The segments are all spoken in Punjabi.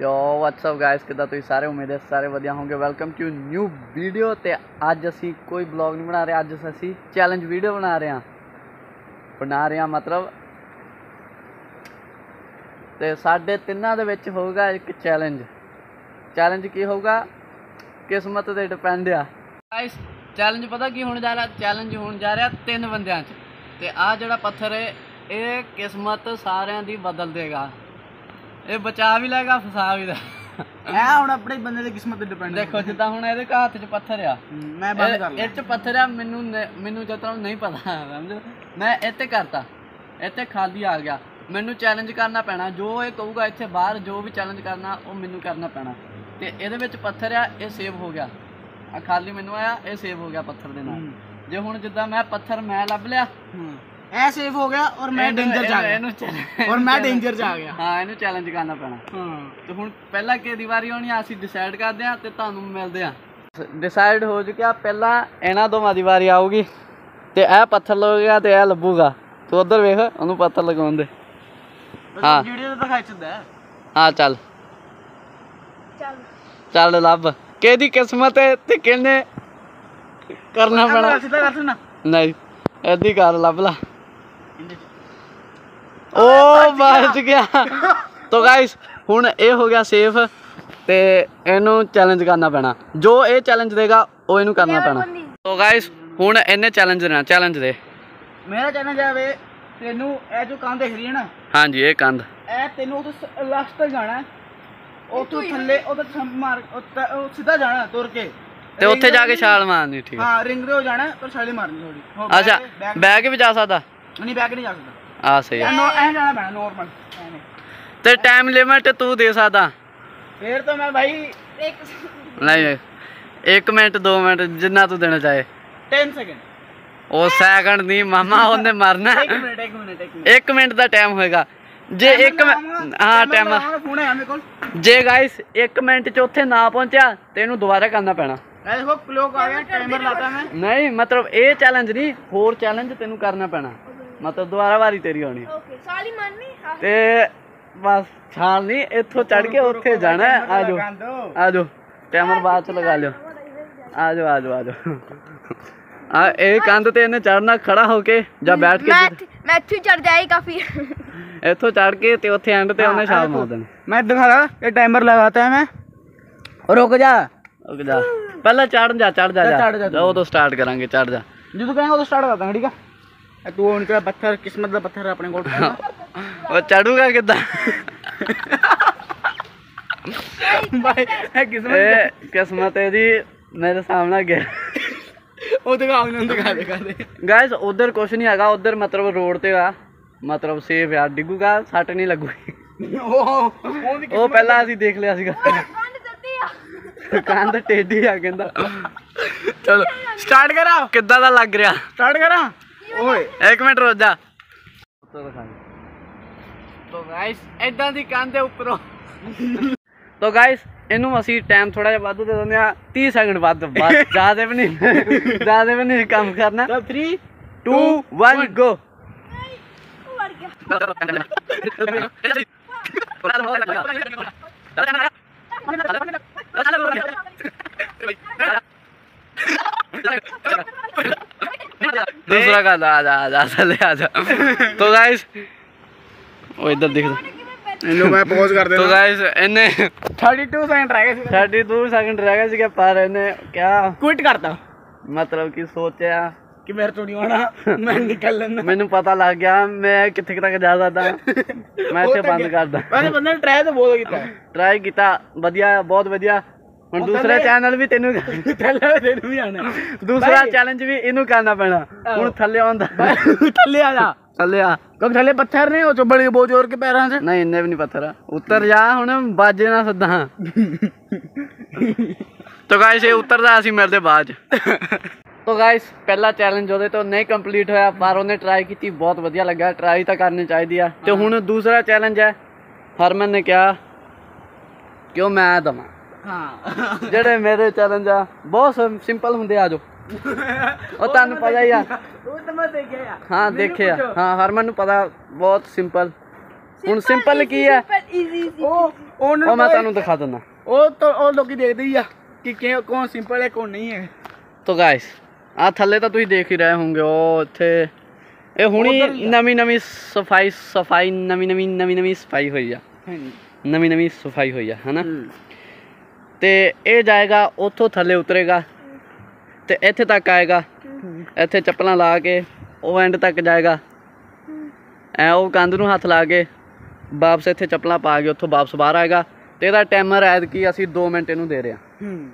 ਯੋ ਵਾਟਸਅਪ ਗਾਇਸ ਕਿਦਾਂ ਤੁਸੀਂ ਸਾਰੇ? ਉਮੀਦ ਹੈ ਸਾਰੇ ਵਧੀਆ ਹੋਵੋਗੇ ਵੈਲਕਮ ਟੂ ਨਿਊ ਵੀਡੀਓ ਤੇ ਅੱਜ ਅਸੀਂ ਕੋਈ ਬਲੌਗ ਨਹੀਂ ਬਣਾ ਰਹੇ। ਅੱਜ ਅਸੀਂ ਚੈਲੰਜ ਵੀਡੀਓ ਬਣਾ ਰਹੇ ਹਾਂ। ਬਣਾ ਰਹੇ ਹਾਂ ਮਤਲਬ ਤੇ ਸਾਡੇ ਤਿੰਨਾਂ ਦੇ ਵਿੱਚ ਹੋਊਗਾ ਇੱਕ ਚੈਲੰਜ ਚੈਲੰਜ ਕੀ ਹੋਊਗਾ? ਕਿਸਮਤ ਤੇ ਡਿਪੈਂਡ ਆ। ਗਾਇਸ ਚੈਲੰਜ ਪਤਾ ਕੀ ਹੋਣ ਜਾ ਰਿਹਾ? ਚੈਲੰਜ ਹੋਣ ਜਾ ਰਿਹਾ ਤਿੰਨ ਬੰਦਿਆਂ 'ਚ। ਤੇ ਆ ਜਿਹੜਾ ਪੱਥਰ ਹੈ, ਇਹ ਕਿਸਮਤ ਸਾਰਿਆਂ ਦੀ ਬਦਲ ਦੇਗਾ। ਇਹ ਬਚਾ ਵੀ ਲੈਗਾ ਫਸਾ ਵੀ ਲੈ ਐ ਹੁਣ ਆਪਣੇ ਬੰਦੇ ਦੀ ਕਿਸਮਤ ਤੇ ਡਿਪੈਂਡ ਦੇਖੋ ਜਿੱਦਾਂ ਹੁਣ ਇਹਦੇ ਹੱਥ 'ਚ ਪੱਥਰ ਆ। ਮੈਂ ਬੰਦ ਕਰ ਇਹ ਇਹ 'ਚ ਪੱਥਰ ਆ ਮੈਨੂੰ ਮੈਨੂੰ ਜਦੋਂ ਨਹੀਂ ਪਤਾ ਸਮਝ? ਮੈਂ ਇੱਥੇ ਕਰਤਾ। ਇੱਥੇ ਖਾਲੀ ਆ ਗਿਆ। ਮੈਨੂੰ ਚੈਲੰਜ ਕਰਨਾ ਪੈਣਾ। ਜੋ ਇਹ ਕਹੂਗਾ ਇੱਥੇ ਬਾਹਰ ਜੋ ਵੀ ਚੈਲੰਜ ਕਰਨਾ ਉਹ ਮੈਨੂੰ ਕਰਨਾ ਪੈਣਾ। ਤੇ ਇਹਦੇ ਵਿੱਚ ਪੱਥਰ ਆ ਇਹ ਸੇਵ ਹੋ ਗਿਆ। ਆ ਖਾਲੀ ਮੈਨੂੰ ਆਇਆ ਇਹ ਸੇਵ ਹੋ ਗਿਆ ਪੱਥਰ ਦੇ ਨਾਲ। ਜੇ ਹੁਣ ਜਿੱਦਾਂ ਮੈਂ ਪੱਥਰ ਮੈਂ ਲੱਭ ਲਿਆ ਐ ਸੇਫ ਹੋ ਗਿਆ ਔਰ ਮੈਂ ਡੇਂਜਰ ਚ ਆ ਗਿਆ। ਇਹਨੂੰ ਔਰ ਮੈਂ ਡੇਂਜਰ ਚ ਆ ਗਿਆ। ਹਾਂ ਇਹਨੂੰ ਚੈਲੰਜ ਕਰਨਾ ਪੈਣਾ। ਹਾਂ। ਤੇ ਹੁਣ ਪਹਿਲਾਂ ਕਿਹਦੀ ਵਾਰੀ ਆਉਣੀ ਆ ਅਸੀਂ ਡਿਸਾਈਡ ਕਰਦੇ ਆ ਤੇ ਤੁਹਾਨੂੰ ਮਿਲਦੇ ਆ। ਡਿਸਾਈਡ ਹੋ ਚੁੱਕਿਆ ਪਹਿਲਾਂ ਇਹਨਾਂ ਦੋਵਾਂ ਦੀ ਵਾਰੀ ਆਊਗੀ ਤੇ ਇਹ ਪੱਥਰ ਲੱਗੇਗਾ ਤੇ ਇਹ ਲੱਭੂਗਾ। ਤੂੰ ਉਧਰ ਵੇਖ ਉਹਨੂੰ ਪੱਥਰ ਲਗਾਉਣ ਦੇ। ਹਾਂ। ਵੀਡੀਓ ਤਾਂ ਦਿਖਾਈ ਚੁੱਦਾ ਹੈ। ਹਾਂ ਚੱਲ। ਚੱਲ। ਚੱਲ ਲੱਭ। ਕਿਹਦੀ ਕਿਸਮਤ ਹੈ ਤੇ ਕਿਹਨੇ ਕਰਨਾ ਪੈਣਾ? ਸਿੱਧਾ ਕਰ ਸੁਣਾ ਨਹੀਂ ਐਦੀ ਕਰ ਲੱਭ ਲਾ। ਓ ਬਚ ਗਿਆ। ਤੋ ਗਾਇਸ ਹੁਣ ਇਹ ਹੋ ਗਿਆ ਸੇਫ ਤੇ ਇਹਨੂੰ ਚੈਲੰਜ ਕਰਨਾ ਪੈਣਾ। ਜੋ ਇਹ ਚੈਲੰਜ ਦੇਗਾ ਉਹ ਇਹਨੂੰ ਕਰਨਾ ਪੈਣਾ। ਤੋ ਗਾਇਸ ਹੁਣ ਇਹਨੇ ਚੈਲੰਜ ਦੇਣਾ ਚੈਲੰਜ ਦੇ। ਮੇਰਾ ਚੈਨਲ ਜਾਵੇ ਤੈਨੂੰ ਇਹ ਜੋ ਕੰਮ ਦੇਖ ਰਹੀ ਹੈ ਨਾ ਹਾਂਜੀ ਇਹ ਕੰਧ। ਇਹ ਤੈਨੂੰ ਉਹ ਲਾਸਟ ਤੱਕ ਜਾਣਾ ਹੈ। ਉੱਥੋਂ ਥੱਲੇ ਉਹਦਾ ਛੰਪ ਮਾਰ ਉੱਤੇ- ਉਹ ਸਿੱਧਾ ਜਾਣਾ ਤੁਰ ਕੇ। ਤੇ ਉੱਥੇ ਜਾ ਕੇ ਛਾਲ ਮਾਰਨੀ ਠੀਕ ਹੈ। ਹਾਂ ਰਿੰਗ ਦੇ ਹੋ ਜਾਣਾ ਪਰ ਛਾਲੇ ਮਾਰਨੀ ਥੋੜੀ ਅੱਛਾ ਕੇ ਵੀ ਜਾ ਸਕਦਾ? ਨਹੀਂ ਬੈਕ ਨਹੀਂ ਜਾ ਸਕਦਾ। ਆ ਸਹੀ ਆ। ਐ ਐ ਜਾਣਾ ਪੈਣਾ ਨੋਰਮਲ ਤੇ ਟਾਈਮ ਲਿਮਿਟ ਤੂੰ ਦੇ ਸਕਦਾ। ਫੇਰ ਤਾਂ ਮੈਂ ਭਾਈ ਨਹੀਂ 1 ਮਿੰਟ 2 ਮਿੰਟ ਜਿੰਨਾ ਤੂੰ ਦੇਣਾ ਚਾਹੇ। 10 ਸੈਕਿੰਡ ਉਹ ਸੈਕਿੰਡ ਨਹੀਂ ਮਾਮਾ ਉਹਨੇ ਮਰਨਾ। 1 ਮਿੰਟ 1 ਮਿੰਟ 1 ਮਿੰਟ। 1 ਮਿੰਟ ਦਾ ਟਾਈਮ ਹੋਏਗਾ। ਜੇ 1 ਹਾਂ ਟਾਈਮ ਫੋਨ ਹੈ ਮੇਰੇ ਕੋਲ। ਜੇ ਗਾਇਸ 1 ਮਿੰਟ ਚ ਉੱਥੇ ਨਾ ਪਹੁੰਚਿਆ ਤੇ ਇਹਨੂੰ ਦੁਬਾਰਾ ਕਰਨਾ ਪੈਣਾ। ਇਹ ਦੇਖੋ ਕਲੋਕ ਆ ਗਿਆ ਟਾਈਮਰ ਲਾਤਾ ਮੈਂ। ਨਹੀਂ ਮਤਲਬ ਇਹ ਚੈਲੰਜ ਨਹੀਂ ਹੋਰ ਚੈਲੰਜ ਤੈਨੂੰ ਕਰਨਾ ਪੈਣਾ। ਮਤਲਬ ਦੁਬਾਰਾ ਵਾਰੀ ਤੇਰੀ ਹੋਣੀ ਓਕੇ ਸਾਲੀ ਮੰਨਨੀ ਤੇ ਬਸ ਛਾਲ ਨਹੀਂ ਇੱਥੋਂ ਚੜ ਕੇ ਉੱਥੇ ਜਾਣਾ ਆਜੋ। ਆਜੋ। ਕੈਮਰਾ ਬਾਅਦ ਚ ਲਗਾ ਲਿਓ। ਆਜੋ ਆਜੋ ਆਜੋ। ਆ ਇਹ ਕੰਧ ਤੇ ਇਹਨੇ ਚੜਨਾ ਖੜਾ ਹੋ ਕੇ ਜਾਂ ਬੈਠ ਕੇ ਮੈਂ ਇੱਥੇ ਚੜ ਜਾਈ ਕਾਫੀ। ਇੱਥੋਂ ਚੜ ਕੇ ਤੇ ਉੱਥੇ ਐਂਡ ਤੇ ਉਹਨੇ ਛਾਲ ਮਾਰ ਦੇਣੀ। ਮੈਂ ਦਿਖਾ ਰਹਾ ਇਹ ਟਾਈਮਰ ਲਗਾਤਾ ਮੈਂ। ਰੁਕ ਜਾ। ਰੁਕ ਜਾ। ਪਹਿਲਾਂ ਚੜ ਜਾ ਚੜ ਜਾ ਜਾ। ਉਹ ਤੋਂ। ਸਟਾਰਟ ਕਰਾਂਗੇ ਚੜ ਜਾ। ਜਦੋਂ ਕਹਾਂਗੇ ਉਦੋਂ ਸਟਾਰਟ ਕਰ ਠੀਕ ਆ? ਤੂੰ ਉਹ ਨਿਕਲਾ ਪੱਥਰ ਕਿਸਮਤ ਦਾ ਪੱਥਰ ਆਪਣੇ ਕੋਲ? ਉਹ ਚੜੂਗਾ ਕਿੱਦਾਂ? ਬਾਈ ਇਹ ਕਿਸਮਤ ਇਹ ਕਿਸਮਤ ਮੇਰੇ ਸਾਹਮਣੇ ਗਿਆ ਉਹ ਦਿਖਾ ਉਹਨਾਂ ਦਿਖਾ ਦੇ ਦਿਖਾ ਦੇ। ਗਾਇਸ ਉਧਰ ਕੁਝ ਨਹੀਂ ਹੈਗਾ ਉਧਰ ਮਤਲਬ ਰੋਡ ਤੇ ਆ। ਮਤਲਬ ਸੇਫ ਆ ਡਿੱਗੂਗਾ ਸੱਟ ਨਹੀਂ ਲੱਗੂਗੀ। ਉਹ ਪਹਿਲਾਂ ਅਸੀਂ ਦੇਖ ਲਿਆ ਸੀਗਾ। ਕੰਧ ਟੇਢੀ ਆ ਕਹਿੰਦਾ। ਚਲੋ ਸਟਾਰਟ ਕਰਾਂ? ਕਿੱਦਾਂ ਦਾ ਲੱਗ ਰਿਹਾ? ਸਟਾਰਟ ਕਰਾਂ? ਓਏ ਇੱਕ ਮਿੰਟ ਰੁਕ ਜਾ ਉੱਤੋਂ ਦਿਖਾਈ ਤੋ ਗਾਇਸ ਐਦਾਂ ਦੀ ਕੰਧ ਦੇ ਉੱਪਰੋਂ ਤੋ ਗਾਇਸ ਇਹਨੂੰ ਅਸੀਂ ਟਾਈਮ ਥੋੜਾ ਜਿਹਾ ਵਾਧੂ ਦੇ ਦਿੰਦੇ ਆ 30 ਸੈਕਿੰਡ ਵੱਧ ਬਸ ਜ਼ਿਆਦਾ ਵੀ ਨਹੀਂ ਜ਼ਿਆਦਾ ਵੀ ਨਹੀਂ ਕੰਮ ਕਰਨਾ ਤਾਂ 3 2 1 ਗੋ ਮਰ ਗਿਆ दूसरा का आ जा आ जा चले आ जा तो गाइस ਉਹ ਇੱਧਰ ਦਿਖਦਾ इनको मैं पॉज कर ਤੋ ਗਾਇਸ ਇਹਨੇ 32 सेकंड रह गए 32 ਸੈਕਿੰਡ ਰਹਿ ਗਏ ਸੀਗੇ ਪਰ ਇਹਨੇ ਕਿਆ क्विट करता ਮਤਲਬ ਕਿ ਸੋਚਿਆ कि मेरे तो नहीं होना मैं निकल लेना ਮੈਨੂੰ ਪਤਾ ਲੱਗ ਗਿਆ ਮੈਂ ਕਿੱਥੇ ਕੁ ਤੱਕ ਜਾ ਸਕਦਾ ਮੈਂ ਇੱਥੇ ਬੰਦ ਕਰਦਾ मैंने बंदे ने ट्राई तो बहुत किया ਟਰਾਈ ਕੀਤਾ ਵਧੀਆ ਬਹੁਤ ਵਧੀਆ ਹੁਣ ਦੂਸਰਾ ਚੈਨਲ ਵੀ ਤੈਨੂੰ ਥੱਲੇ ਤੈਨੂੰ ਵੀ ਆਣਾ ਦੂਸਰਾ ਚੈਲੰਜ ਵੀ ਇਹਨੂੰ ਕਰਨਾ ਪੈਣਾ। ਹੁਣ ਥੱਲੇ ਆਉਂਦਾ। ਥੱਲੇ ਆ ਜਾ। ਥੱਲੇ ਆ। ਕਿਉਂਕਿ ਥੱਲੇ ਪੱਥਰ ਨੇ ਉਹ ਚ ਬੜੇ ਬਹੁਤ ਜ਼ੋਰ ਕੇ ਪੈਰਾਂ 'ਚ। ਨਹੀਂ ਇੰਨੇ ਵੀ ਨਹੀਂ ਪੱਥਰ ਉੱਤਰ ਜਾ ਹੁਣ ਬਾਜੇ ਨਾਲ ਸੱਦਾ। ਤੋ ਗਾਇਸ ਇਹ ਉੱਤਰਦਾ ਅਸੀਂ ਮਿਲਦੇ ਬਾਅਦ ਤੋ ਗਾਇਸ ਪਹਿਲਾ ਚੈਲੰਜ ਉਹਦੇ ਤੋਂ ਨਹੀਂ ਕੰਪਲੀਟ ਹੋਇਆ ਪਰ ਉਹਨੇ ਟਰਾਈ ਕੀਤੀ ਬਹੁਤ ਵਧੀਆ ਲੱਗਾ ਟਰਾਈ ਤਾਂ ਕਰਨੀ ਚਾਹੀਦੀ ਆ। ਤੇ ਹੁਣ ਦੂਸਰਾ ਚੈਲੰਜ ਹੈ। ਹਰਮਨ ਨੇ ਕਿਹਾ ਕਿ ਉਹ ਮੈਂ ਦਵਾਂ। ਹਾਂ। ਜਿਹੜੇ ਮੇਰੇ ਚੈਲੰਜ ਆ ਬਹੁਤ ਸਿੰਪਲ ਹੁੰਦੇ ਆ ਜੋ ਉਹ ਤੁਹਾਨੂੰ ਪਤਾ ਹੀ ਆ। ਉਹ ਤਾਂ ਮੈਂ ਦੇਖਿਆ ਹਾਂ ਦੇਖਿਆ। ਹਾਂ ਹਰਮਨ ਨੂੰ ਪਤਾ ਬਹੁਤ ਸਿੰਪਲ ਹੁਣ ਸਿੰਪਲ ਕੀ ਆ? ਉਹ ਮੈਂ ਤੁਹਾਨੂੰ ਦਿਖਾ ਦਿੰਦਾ। ਉਹ ਤਾਂ ਉਹ ਲੋਕੀ ਦੇਖਦੇ ਹੀ ਆ ਕਿ ਕਿਉਂ ਸਿੰਪਲ ਹੈ ਕੌਣ ਨਹੀਂ ਹੈ। ਤੋ ਗਾਇਸ ਆ ਥੱਲੇ ਤਾਂ ਤੁਸੀਂ ਦੇਖ ਹੀ ਰਹੇ ਹੋਗੇ ਉਹ ਇੱਥੇ ਇਹ ਹੁਣੀ ਨਵੀਂ ਨਵੀਂ ਸਫ਼ਾਈ ਸਫ਼ਾਈ ਨਵੀਂ ਨਵੀਂ ਨਵੀਂ ਨਵੀਂ ਸਫ਼ਾਈ ਹੋਈ ਆ। ਨਵੀਂ ਨਵੀਂ ਸਫ਼ਾਈ ਹੋਈ ਆ ਹਨਾ? ਤੇ ਇਹ ਜਾਏਗਾ ਉੱਥੋਂ ਥੱਲੇ ਉਤਰੇਗਾ ਤੇ ਇੱਥੇ ਤੱਕ ਆਏਗਾ। ਇੱਥੇ ਚੱਪਲਾਂ ਲਾ ਕੇ ਉਹ ਐਂਡ ਤੱਕ ਜਾਏਗਾ। ਐ ਉਹ ਕੰਧ ਨੂੰ ਹੱਥ ਲਾ ਕੇ ਵਾਪਸ ਇੱਥੇ ਚੱਪਲਾਂ ਪਾ ਕੇ ਉੱਥੋਂ ਵਾਪਸ ਬਾਹਰ ਆਏਗਾ ਤੇ ਇਹਦਾ ਟਾਈਮਰ ਐਦ ਕੀ ਅਸੀਂ 2 ਮਿੰਟ ਇਹਨੂੰ ਦੇ ਰਹੇ ਹਾਂ। ਹੂੰ।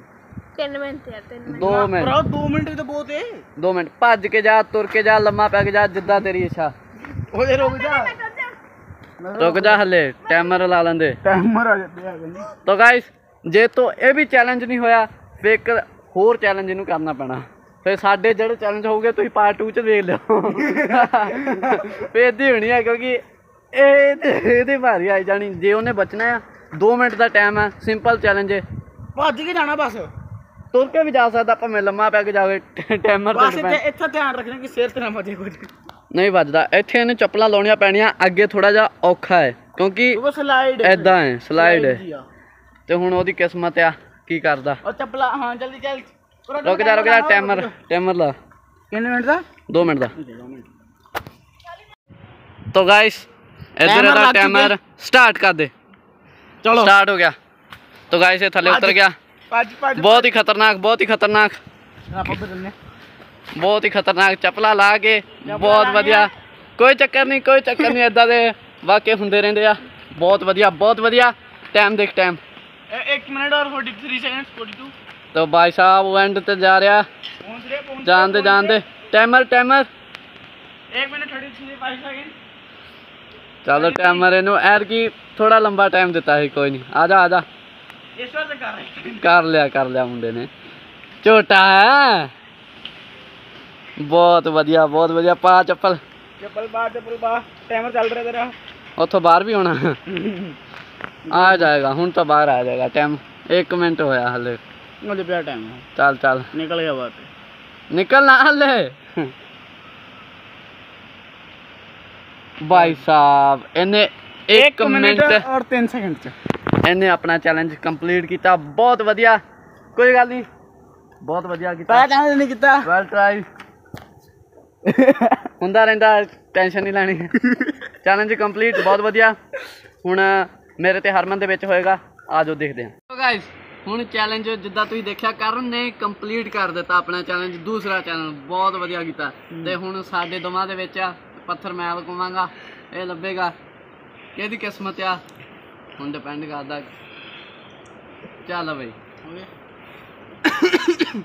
10 ਮਿੰਟ ਯਾਰ 10 ਮਿੰਟ। 2 ਮਿੰਟ। ਭਰਾ 2 ਮਿੰਟ ਹੀ ਤਾਂ ਬਹੁਤ ਹੈ 2 ਮਿੰਟ। ਭੱਜ ਕੇ ਜਾ ਤੁਰ ਕੇ ਜਾ ਲੰਮਾ ਪੈ ਕੇ ਜਾ ਜਿੱਦਾਂ ਤੇਰੀ ਇੱਛਾ। ਉਹਦੇ ਰੁਕ ਜਾ। ਰੁਕ ਜਾ ਹੱਲੇ ਟਾਈਮਰ ਲਾ ਲੈਂਦੇ। ਟਾਈਮਰ ਆ ਜਾਂਦੇ ਆ ਗਏ ਤੋ ਗਾਇਸ ਜੇ ਤੋਂ ਇਹ ਵੀ ਚੈਲੰਜ ਨਹੀਂ ਹੋਇਆ ਫੇਰ ਇੱਕ ਹੋਰ ਚੈਲੰਜ ਇਹਨੂੰ ਕਰਨਾ ਪੈਣਾ। ਫੇਰ ਸਾਡੇ ਜਿਹੜੇ ਚੈਲੰਜ ਹੋਊਗੇ ਤੁਸੀਂ ਪਾਰਟ 2 ਚ ਦੇਖ ਲਿਓ। ਫੇਰ ਦੀ ਹੋਣੀ ਹੈ ਕਿਉਂਕਿ ਇਹ ਇਹਦੇ ਭਾਰੀ ਆਈ ਜਾਣੀ। ਜੇ ਉਹਨੇ ਬਚਣਾ ਆ 2 ਮਿੰਟ ਦਾ ਟਾਈਮ ਹੈ ਸਿੰਪਲ ਚੈਲੰਜ ਹੈ ਭੱਜ ਕੇ ਜਾਣਾ ਬਸ। ਤੁਰ ਕੇ ਵੀ ਜਾ ਸਕਦਾ ਭਾਵੇਂ ਲੰਮਾ ਪੈ ਕੇ ਜਾਵੇ ਟਾਈਮਰ ਬਸ ਤੇ ਇੱਥੇ depend- ਇੱਥੇ ਧਿਆਨ ਰੱਖਣਾ ਕਿ ਸਿਰ ਤੇ ਨਾ ਵੱਜੇ ਕੁਝ ਨਹੀਂ ਵੱਜਦਾ। ਇੱਥੇ ਇਹਨੇ ਚੱਪਲਾਂ ਲਾਉਣੀਆਂ ਪੈਣੀਆਂ ਅੱਗੇ ਥੋੜਾ ਜਿਹਾ ਔਖਾ ਹੈ ਕਿਉਂਕਿ ਉਹ ਸਲਾਈਡ ਐਦਾਂ ਹੈ ਸਲਾਈਡ ਹੈ ਤੇ ਹੁਣ ਉਹਦੀ ਕਿਸਮਤ ਆ ਕੀ ਕਰਦਾ ਉਹ ਚੱਪਲਾ ਹਾਂ ਜਲਦੀ ਚੱਲ ਰੁਕ ਜਾ ਰੁਕ ਜਾ ਟਾਈਮਰ ਟਾਈਮਰ ਲਾ ਕਿੰਨੇ ਮਿੰਟ ਦਾ 2 ਮਿੰਟ ਦਾ तो गाइस इधर Timer ਇਹਦਾ ਲੱਗ ਚੁੱਕਿਆ। ਟਾਈਮਰ ਸਟਾਰਟ ਕਰ ਦੇ ਚਲੋ ਸਟਾਰਟ ਹੋ ਗਿਆ तो गाइस ਇਹ ਥੱਲੇ ਉਤਰ ਗਿਆ ਭੱਜ ਭੱਜ ਬਹੁਤ ਹੀ ਖਤਰਨਾਕ ਬਹੁਤ ਹੀ ਖਤਰਨਾਕ ਆਪਾਂ ਬਦਲਨੇ ਬਹੁਤ ਹੀ ਖਤਰਨਾਕ ਚੱਪਲਾ ਲਾ ਕੇ ਬਹੁਤ ਵਧੀਆ ਕੋਈ ਚੱਕਰ ਨਹੀਂ ਕੋਈ ਚੱਕਰ ਨਹੀਂ ਇਦਾਂ ਦੇ ਵਾਕਿਆ ਹੁੰਦੇ ਰਹਿੰਦੇ ਆ ਬਹੁਤ ਵਧੀਆ ਬਹੁਤ ਵਧੀਆ ਟਾਈਮ ਦੇਖ ਟਾਈਮ 1 ਮਿੰਟ ਔਰ 43 ਸੈਕਿੰਡ 42 तो भाई साहब एंड ਤੇ ਜਾ ਰਿਹਾ ਪਹੁੰਚ ਰਹੇ ਪਹੁੰਚ ਜਾਣਦੇ ਜਾਣਦੇ ਟਾਈਮਰ ਟਾਈਮਰ 1 ਮਿੰਟ 33 5 ਸੈਕਿੰਡ ਚਲੋ ਟਾਈਮਰ ਇਹਨੂੰ ਐਰ ਕੀ ਥੋੜਾ ਲੰਬਾ ਟਾਈਮ ਦਿੱਤਾ ਸੀ ਕੋਈ ਨਹੀਂ ਆ ਜਾ ਆ ਜਾ ਇਸ ਵਾਰ ਤਾਂ ਕਰ ਰਹੇ ਕਰ ਲਿਆ ਕਰ ਲਿਆ ਮੁੰਡੇ ਨੇ ਝੋਟਾ ਹੈ ਬਹੁਤ ਵਧੀਆ ਬਹੁਤ ਵਧੀਆ ਪਾ ਚੱਪਲ ਚੱਪਲ ਬਾਹਰ ਚੱਪਲ ਬਾਹਰ ਟਾਈਮਰ ਚੱਲ ਰਿਹਾ ਤੇਰਾ ਉੱਥੋਂ ਬਾਹਰ ਵੀ ਹੋਣਾ ਆ ਜਾਏਗਾ ਹੁਣ ਤਾਂ ਬਾਹਰ ਆ ਜਾਏਗਾ ਟਾਈਮ 1 ਮਿੰਟ ਹੋਇਆ ਹਲੇ। ਉਹਦੇ ਪਿਆ ਟਾਈਮ ਚੱਲ ਚੱਲ। ਨਿਕਲ ਗਿਆ ਬਾਤ ਨਿਕਲ ਨਾ ਹਲੇ? ਭਾਈ ਸਾਹਿਬ ਇਹਨੇ 1 ਮਿੰਟ ਔਰ 3 ਸੈਕਿੰਡ ਚ। ਇਹਨੇ ਆਪਣਾ ਚੈਲੰਜ ਕੰਪਲੀਟ ਕੀਤਾ। ਬਹੁਤ ਵਧੀਆ। ਕੋਈ ਗੱਲ ਨਹੀਂ ਬਹੁਤ ਵਧੀਆ ਕੀਤਾ। ਪਤਾ ਕਹਿੰਦੇ ਨਹੀਂ ਕੀਤਾ। ਵੈਲ ਟਰਾਈ ਹੁੰਦਾ ਰਹਿੰਦਾ ਟੈਨਸ਼ਨ ਨਹੀਂ ਲੈਣੀ। ਚੈਲੰਜ ਕੰਪਲੀਟ ਬਹੁਤ ਵਧੀਆ। ਹੁਣ ਮੇਰੇ ਤੇ ਹਰਮਨ ਦੇ ਵਿੱਚ ਹੋਏਗਾ। ਆਜੋ ਦੇਖਦੇ ਹਾਂ। ਸੋ ਗਾਇਸ ਹੁਣ ਚੈਲੰਜ ਜਿੱਦਾਂ ਤੁਸੀਂ ਦੇਖਿਆ ਕਰਨ ਨੇ ਕੰਪਲੀਟ ਕਰ ਦਿੱਤਾ ਆਪਣਾ ਚੈਲੰਜ ਦੂਸਰਾ ਚੈਲੰਜ ਬਹੁਤ ਵਧੀਆ ਕੀਤਾ। ਤੇ ਹੁਣ ਸਾਡੇ ਦੋਵਾਂ ਦੇ ਵਿੱਚ ਆ ਪੱਥਰ ਮੈਂ ਲਗਵਾਵਾਂਗਾ ਇਹ ਲੱਭੇਗਾ। ਕਿਹਦੀ ਕਿਸਮਤ ਆ? ਹੁਣ ਡਿਪੈਂਡ ਕਰਦਾ। ਚੱਲ ਬਈ।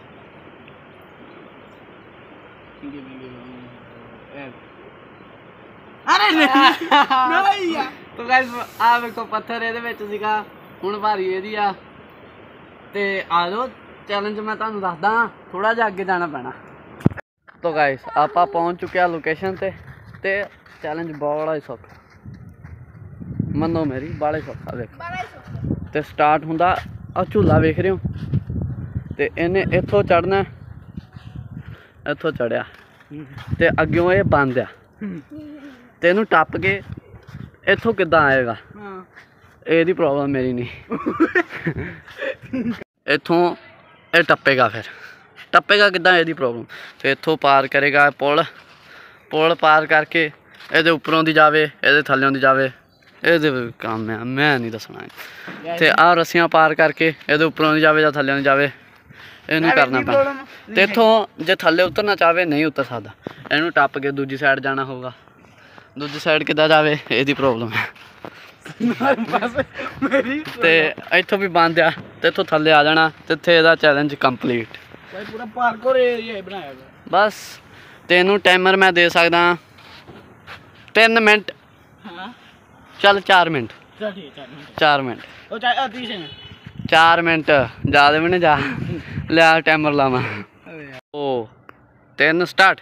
ਅਰੇ ਨਹੀਂ ਯਾਰ ਤੋ ਗਾਇਸ ਆ ਵੇਖੋ ਪੱਥਰ ਇਹਦੇ ਵਿੱਚ ਸੀਗਾ ਹੁਣ ਭਾਰੀ ਇਹਦੀ ਆ। ਤੇ ਆ ਜਾਓ ਚੈਲੰਜ ਮੈਂ ਤੁਹਾਨੂੰ ਦੱਸਦਾ ਥੋੜਾ ਜਿਹਾ ਅੱਗੇ ਜਾਣਾ ਪੈਣਾ। ਤੋ ਗਾਇਸ ਆਪਾਂ ਪਹੁੰਚ ਚੁੱਕੇ ਆ ਲੋਕੇਸ਼ਨ ਤੇ ਤੇ ਚੈਲੰਜ ਬੜਾ ਹੀ ਸੌਖਾ। ਮੰਨੋ ਮੇਰੀ ਬੜਾ ਹੀ ਸੌਖਾ ਵੇਖੋ। ਤੇ ਸਟਾਰਟ ਹੁੰਦਾ ਆ ਝੂਲਾ ਵੇਖ ਰਹੇ ਹੋ? ਤੇ ਇਹਨੇ ਇੱਥੋਂ ਚੜਨਾ ਇੱਥੋਂ ਚੜਿਆ ਤੇ ਅੱਗਿਓਂ ਇਹ ਬੰਦ ਆ ਤੇ ਇਹਨੂੰ ਟੱਪ ਕੇ ਇੱਥੋਂ ਕਿੱਦਾਂ ਆਏਗਾ? ਹਾਂ। ਇਹਦੀ ਪ੍ਰੋਬਲਮ ਮੇਰੀ ਨਹੀਂ। ਇੱਥੋਂ ਇਹ ਟੱਪੇਗਾ ਫਿਰ। ਟੱਪੇਗਾ ਕਿੱਦਾਂ ਇਹਦੀ ਪ੍ਰੋਬਲਮ ਤੇ ਇੱਥੋਂ ਪਾਰ ਕਰੇਗਾ ਪੁਲ। ਪੁਲ ਪਾਰ ਕਰਕੇ ਇਹਦੇ ਉੱਪਰੋਂ ਦੀ ਜਾਵੇ ਇਹਦੇ ਥੱਲੇੋਂ ਦੀ ਜਾਵੇ। ਇਹਦੇ ਕੰਮ ਆ ਮੈਂ ਨਹੀਂ ਦੱਸਣਾ। ਤੇ ਆਹ ਰੱਸੀਆਂ ਪਾਰ ਕਰਕੇ ਇਹਦੇ ਉੱਪਰੋਂ ਦੀ ਜਾਵੇ ਜਾਂ ਥੱਲੇੋਂ ਦੀ ਜਾਵੇ ਇਹਨੂੰ ਕਰਨਾ ਪੈਣਾ। ਤੇ ਇੱਥੋਂ ਜੇ ਥੱਲੇ ਉਤਰਨਾ ਚਾਹਵੇ ਨਹੀਂ ਉਤਰ ਸਕਦਾ। ਇਹਨੂੰ ਟੱਪ ਕੇ ਦੂਜੀ ਸਾਈਡ ਜਾਣਾ ਹੋਊਗਾ। ਦੂਜੀ ਸਾਈਡ ਕਿੱਦਾਂ ਜਾਵੇ ਇਹਦੀ ਪ੍ਰੋਬਲਮ ਹੈ। ਬਸ ਮੇਰੀ ਤੇ ਇੱਥੋਂ ਵੀ ਬੰਦ ਆ ਤੇ ਇੱਥੋਂ ਥੱਲੇ ਆ ਜਾਣਾ ਤੇ ਇੱਥੇ ਇਹਦਾ ਚੈਲੰਜ ਕੰਪਲੀਟ ਭਾਈ ਪੂਰਾ ਪਾਰਕੌਰ ਏਰੀਆ ਬਣਾਇਆ ਗਿਆ ਬਸ ਤੈਨੂੰ ਟਾਈਮਰ ਮੈਂ ਦੇ ਸਕਦਾ 3 ਮਿੰਟ। ਹਾਂ। ਚੱਲ 4 ਮਿੰਟ। ਚਲ ਠੀਕ ਹੈ ਚੱਲ 4 ਮਿੰਟ। ਉਹ ਚਾਹ 30 ਸੈਕਿੰਡ 4 ਮਿੰਟ। ਜ਼ਿਆਦਾ ਵੀ ਨਹੀਂ ਜਾ। ਲਿਆ ਟਾਈਮਰ ਲਾਵਾਂ। ਉਹ 3 ਸਟਾਰਟ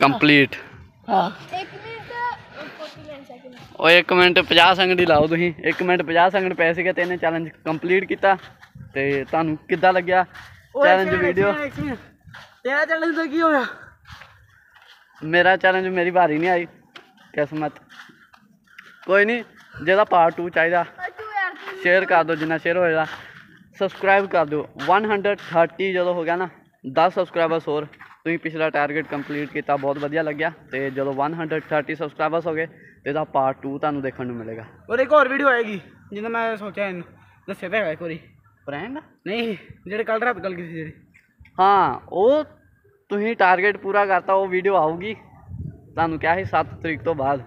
ਕੰਪਲੀਟ ਹਾਂ 1 ਮਿੰਟ 49 ਸੈਕਿੰਡ ਓਏ 1 ਮਿੰਟ 50 ਸੈਕਿੰਡ ਹੀ ਲਾਓ ਤੁਸੀਂ। 1 ਮਿੰਟ 50 ਸੈਕਿੰਡ ਪਏ ਸੀਗੇ ਤੇ ਇਹਨੇ ਚੈਲੰਜ ਕੰਪਲੀਟ ਕੀਤਾ। ਤੇ ਤੁਹਾਨੂੰ ਕਿੱਦਾਂ ਲੱਗਿਆ? ਚੈਲੰਜ ਵੀਡੀਓ ਤੇਰਾ ਚੈਲੰਜ ਦਾ ਕੀ ਹੋਇਆ? ਮੇਰਾ ਚੈਲੰਜ ਮੇਰੀ ਵਾਰੀ ਨਹੀਂ ਆਈ। ਕਿਸਮਤ। ਕੋਈ ਨਹੀਂ ਜਿਹਦਾ ਪਾਰਟ 2 ਚਾਹੀਦਾ ਤੂੰ ਯਾਰ ਤੂੰ ਸ਼ੇਅਰ ਕਰ ਦਿਓ ਜਿੰਨਾ ਸ਼ੇਅਰ ਹੋਏਗਾ। ਸਬਸਕ੍ਰਾਈਬ ਕਰ ਦਿਓ। 130 ਜਦੋਂ ਹੋ ਗਿਆ ਨਾ 10 ਸਬਸਕ੍ਰਾਈਬਰਸ ਹੋਰ ਤੁਸੀਂ ਪਿਛਲਾ ਟਾਰਗੇਟ ਕੰਪਲੀਟ ਕੀਤਾ ਬਹੁਤ ਵਧੀਆ ਲੱਗਿਆ। ਤੇ ਜਦੋਂ 130 ਸਬਸਕ੍ਰਾਈਬਰਸ ਹੋ ਗਏ ਤੇ ਇਹਦਾ ਪਾਰਟ 2 ਤੁਹਾਨੂੰ ਦੇਖਣ ਨੂੰ ਮਿਲੇਗਾ। ਔਰ ਇੱਕ ਹੋਰ ਵੀਡੀਓ ਆਏਗੀ ਜਿੰਨਾ ਮੈਂ ਸੋਚਿਆ ਇਹਨੂੰ। ਦੱਸਿਆ ਤਾਂ ਹੈਗਾ ਇੱਕ ਵਾਰੀ। ਫਰੈਂਡ ਨਹੀਂ ਜਿਹੜੇ ਕੱਲ ਰਾਤ ਗੱਲ ਕੀਤੀ ਸੀ। ਜਿਹੜੀ ਹਾਂ ਉਹ ਤੁਸੀਂ ਟਾਰਗੇਟ ਪੂਰਾ ਕਰਤਾ ਉਹ ਵੀਡੀਓ ਆਊਗੀ। ਤੁਹਾਨੂੰ ਕਿਹਾ ਸੀ 7 ਤਰੀਕ ਤੋਂ ਬਾਅਦ।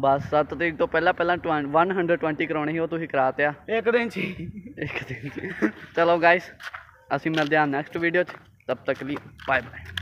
ਬਸ 7 ਤਰੀਕ ਤੋਂ ਪਹਿਲਾਂ ਪਹਿਲਾਂ 120 ਕਰਾਉਣੇ ਸੀ ਉਹ ਤੁਸੀਂ ਕਰਾਤੇ ਆ ਇੱਕ ਦਿਨ ਚ। ਇੱਕ ਦਿਨ 'ਚ। ਚਲੋ ਗਾਇਸ ਅਸੀਂ ਮਿਲਦੇ ਹਾਂ ਨੈਕਸਟ ਵੀਡੀਓ 'ਚ ਤਬ ਤੱਕ ਲਈ ਬਾਏ ਬਾਏ